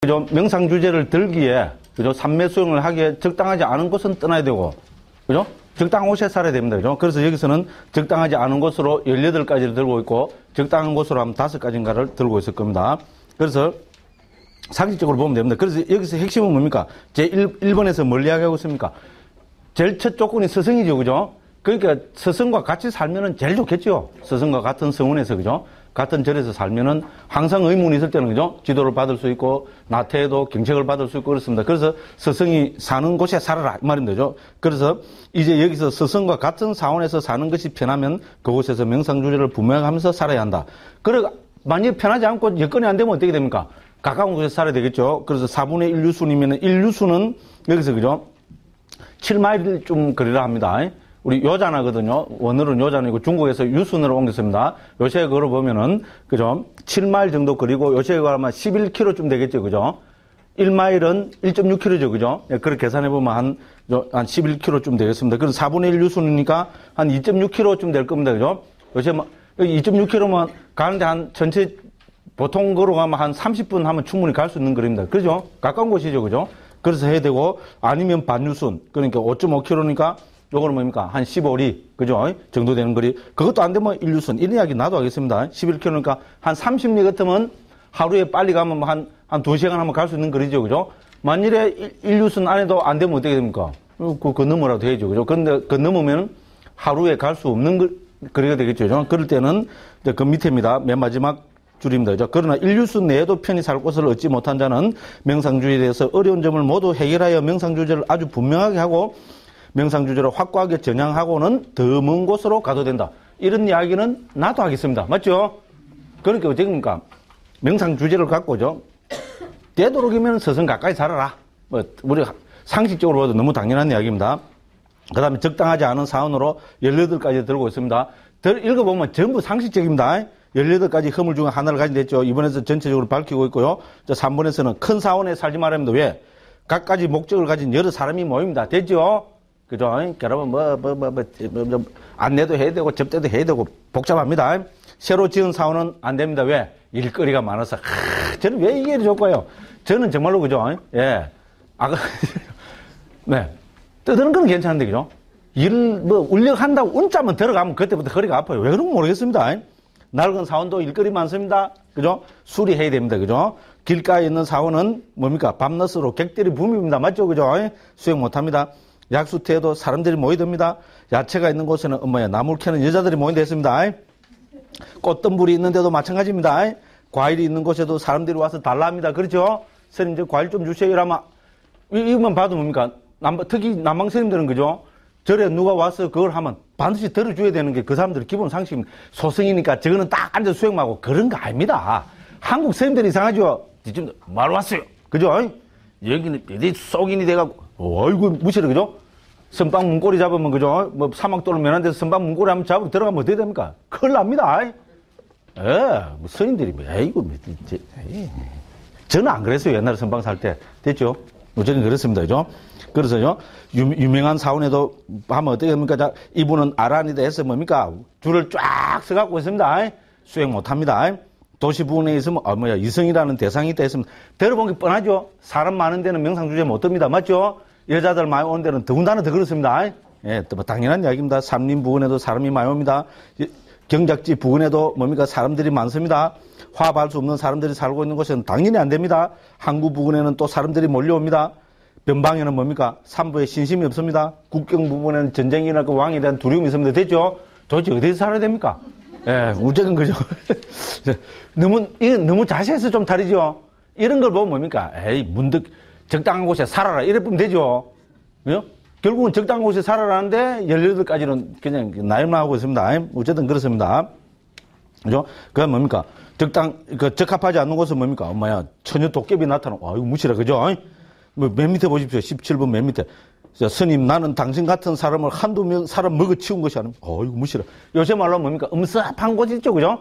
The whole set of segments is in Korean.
그죠? 명상 주제를 들기에, 그죠? 삼매 수용을 하기에 적당하지 않은 곳은 떠나야 되고, 그죠? 적당한 곳에 살아야 됩니다. 그죠? 그래서 여기서는 적당하지 않은 곳으로 18가지를 들고 있고, 적당한 곳으로 하면 5가지인가를 들고 있을 겁니다. 그래서 상식적으로 보면 됩니다. 그래서 여기서 핵심은 뭡니까? 제 1번에서 뭘 이야기하고 있습니까? 제일 첫 조건이 스승이죠. 그죠? 그러니까 스승과 같이 살면은 제일 좋겠죠. 스승과 같은 성원에서, 그죠? 같은 절에서 살면은 항상 의문이 있을 때는, 그죠? 지도를 받을 수 있고, 나태에도 경책을 받을 수 있고 그렇습니다. 그래서 스승이 사는 곳에 살아라. 이 말입니다. 그죠? 그래서 이제 여기서 스승과 같은 사원에서 사는 것이 편하면 그곳에서 명상주제를 분명하면서 살아야 한다. 그래, 만약에 편하지 않고 여건이 안 되면 어떻게 됩니까? 가까운 곳에서 살아야 되겠죠. 그래서 4분의 1유순이면 1유순은 여기서 그죠? 7마일 좀 거리라 합니다. 우리 요잔하거든요. 원어는 요잔이고 중국에서 유순으로 옮겼습니다. 요새 그걸 보면은 그죠? 7마일 정도 거리고 요새 그걸 아마 11km쯤 되겠죠. 그죠? 1마일은 1.6km죠. 그죠? 예, 그렇게 계산해 보면 한, 한 11km쯤 되겠습니다. 그래서 4분의 1 유순이니까 한 2.6km쯤 될 겁니다. 그죠? 요새 뭐 2.6km면 가는데 한 전체 보통 걸어가면 한 30분 하면 충분히 갈 수 있는 거리입니다. 그죠? 가까운 곳이죠. 그죠? 그래서 해야 되고, 아니면 반유순. 그러니까 5.5km니까 요거는 뭡니까? 한 15리. 그죠? 정도 되는 거리. 그것도 안 되면 1유순. 이런 이야기 나도 하겠습니다. 11km니까 한 30리 같으면 하루에 빨리 가면 한, 한 2시간 하면 갈 수 있는 거리죠. 그죠? 만일에 1유순 안에도 안 되면 어떻게 됩니까? 그, 그 넘어라도 해야죠. 그죠? 근데 그 넘으면 하루에 갈 수 없는 거, 거리가 되겠죠. 그럴 때는 그 밑에입니다. 맨 마지막 줄입니다. 그죠? 그러나 인류수 내에도 편히 살 곳을 얻지 못한 자는 명상주의에 대해서 어려운 점을 모두 해결하여 명상주제를 아주 분명하게 하고 명상주제를 확고하게 전향하고는 더 먼 곳으로 가도 된다. 이런 이야기는 나도 하겠습니다. 맞죠? 그러니까 어떻습니까? 명상주제를 갖고죠. 되도록이면 서성 가까이 살아라. 뭐, 우리 상식적으로 봐도 너무 당연한 이야기입니다. 그 다음에 적당하지 않은 사원으로 18가지 들고 있습니다. 들 읽어보면 전부 상식적입니다. 18가지 허물 중에 하나를 가진 됐죠. 이번에서 전체적으로 밝히고 있고요. 3번에서는 큰 사원에 살지 말합니다. 왜? 각가지 목적을 가진 여러 사람이 모입니다. 됐죠? 그죠? 여러분, 뭐, 뭐, 뭐, 뭐, 뭐, 뭐, 안내도 해야 되고, 접대도 해야 되고, 복잡합니다. 새로 지은 사원은 안 됩니다. 왜? 일거리가 많아서. 하, 저는 왜 이게 좋고요? 저는 정말로, 그죠? 예. 아까, 네. 떠드는 건 괜찮은데, 그죠? 일, 뭐, 울력한다고 운짜면 들어가면 그때부터 허리가 아파요. 왜 그런지 모르겠습니다. 낡은 사원도 일거리 많습니다. 그죠? 수리해야 됩니다. 그죠? 길가에 있는 사원은 뭡니까? 밤낮으로 객들이 붐입니다. 맞죠? 그죠? 수행 못 합니다. 약수터에도 사람들이 모이듭니다. 야채가 있는 곳에는 엄마야 나물 캐는 여자들이 모인다 했습니다. 꽃덤불이 있는데도 마찬가지입니다. 과일이 있는 곳에도 사람들이 와서 달라합니다. 그렇죠? 스님 이제 과일 좀 주세요. 이러면 이것만 봐도 뭡니까? 남, 특히 남방 스님들은 그죠? 절에 누가 와서 그걸 하면 반드시 들어줘야 되는 게 그 사람들의 기본 상식입니다. 소승이니까 저거는 딱 앉아 수행하고 그런 거 아닙니다. 한국 스님들이 이상하죠? 지금 말 왔어요. 그죠? 여기는 어디 속인이 돼가고, 어이구, 무시를, 그죠? 선빵 문고리 잡으면, 그죠? 뭐 사막도로 면한 데서 선빵 문고리 한번 잡으러 들어가면 어떻게 됩니까? 큰일 납니다. 예, 뭐 스님들이, 뭐, 에이구, 뭐, 에이. 저는 안 그랬어요. 옛날에 선빵 살 때. 됐죠? 어쨌든 그렇습니다. 그죠? 그래서요, 유, 명한 사원에도 하면 어떻게 됩니까? 자, 이분은 아란이다 해서 뭡니까? 줄을 쫙 서갖고 있습니다. 수행 못 합니다. 도시 부근에 있으면, 아, 뭐야, 이성이라는 대상이 있다 했으면, 들어본 게 뻔하죠? 사람 많은 데는 명상 주제 못 듭니다. 맞죠? 여자들 많이 오는 데는 더군다나 더 그렇습니다. 예, 또 뭐 당연한 이야기입니다. 삼림 부근에도 사람이 많이 옵니다. 경작지 부근에도 뭡니까? 사람들이 많습니다. 화합할 수 없는 사람들이 살고 있는 곳에는 당연히 안 됩니다. 항구 부근에는 또 사람들이 몰려옵니다. 변방에는 뭡니까? 삼부에 신심이 없습니다. 국경 부분에는 전쟁이나 그 왕에 대한 두려움이 있습니다. 됐죠? 도대체 어디서 살아야 됩니까? 예, 우적은 그죠. 너무, 이건 너무 자세해서 좀 다르죠? 이런 걸 보면 뭡니까? 에이, 문득 적당한 곳에 살아라. 이래 보면 되죠? 그죠? 결국은 적당한 곳에 살아라는데 18가지는 그냥 나열만 하고 있습니다. 어쨌든 그렇습니다. 그죠? 그건 뭡니까? 적당, 그 적합하지 않는 곳은 뭡니까? 엄마야, 처녀 도깨비 나타나고, 아이고, 무시라, 그죠? 뭐맨 밑에 보십시오. 17번 맨 밑에. 스님 나는 당신 같은 사람을 한두 명 사람 먹어 치운 것이 아닙니다. 어이구 무시라. 요새 말로 뭡니까? 음습한 곳 있죠. 그죠?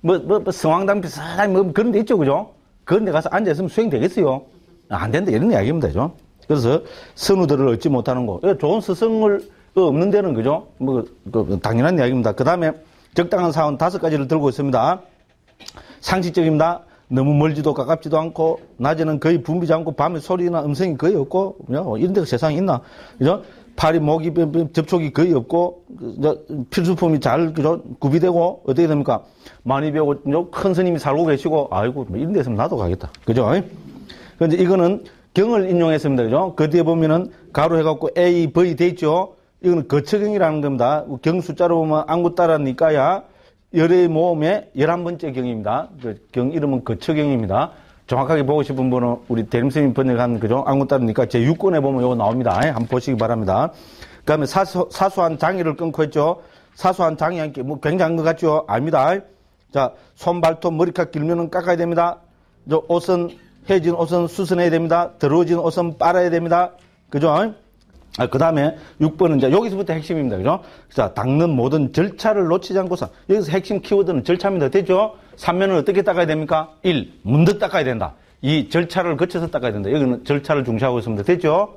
뭐, 뭐, 뭐 성황당 비슷한 뭐 그런 데 있죠. 그죠? 그런 데 가서 앉아있으면 수행되겠어요? 안 된다. 이런 이야기입니다. 그죠? 그래서 선우들을 얻지 못하는 곳. 좋은 스승을 없는 데는 그죠? 뭐, 그, 당연한 이야기입니다. 그 다음에 적당한 사원 다섯 가지를 들고 있습니다. 상식적입니다. 너무 멀지도 가깝지도 않고 낮에는 거의 붐비지 않고 밤에 소리나 음성이 거의 없고 그냥 이런 데가 세상에 있나 그죠? 팔이 목이 뼈- 뼈- 접촉이 거의 없고 필수품이 잘 그죠? 구비되고 어떻게 됩니까? 많이 배우고? 큰 스님이 살고 계시고 아이고 뭐 이런 데서 나도 가겠다 그죠? 근데 이거는 경을 인용했습니다. 그죠? 그 뒤에 보면은 가로 해갖고 A, V 돼 있죠? 이거는 거처경이라는 겁니다. 경 숫자로 보면 안구 따라 니까야 열의 모음의 열한 번째 경입니다. 그 경 이름은 거처경입니다. 정확하게 보고 싶은 분은 우리 대림스님 번역한 그죠? 안구 따르니까 제 6권에 보면 이거 나옵니다. 예, 한번 보시기 바랍니다. 그 다음에 사수, 사소한 장애를 끊고 했죠? 사소한 장애 함께 뭐 굉장한 것 같죠? 아닙니다. 자, 손, 발톱, 머리카락 길면은 깎아야 됩니다. 저 옷은 해진 옷은 수선해야 됩니다. 더러워진 옷은 빨아야 됩니다. 그죠? 아, 그 다음에 6번은 이제 여기서부터 핵심입니다. 그죠? 자, 닦는 모든 절차를 놓치지 않고서 여기서 핵심 키워드는 절차입니다. 됐죠? 삼면을 어떻게 닦아야 됩니까? 1. 문득 닦아야 된다. 이 절차를 거쳐서 닦아야 된다. 여기는 절차를 중시하고 있습니다. 됐죠?